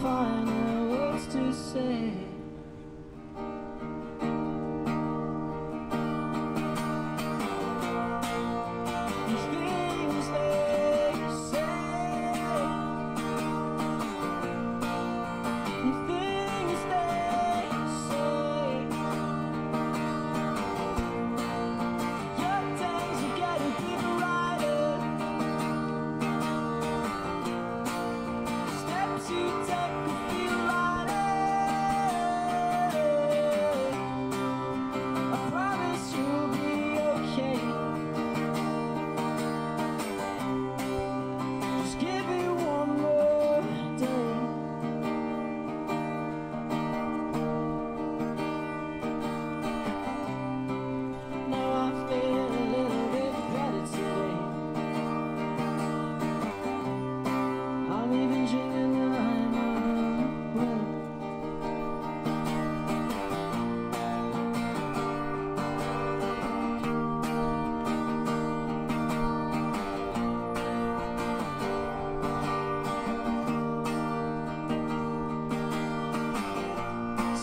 find the words to say.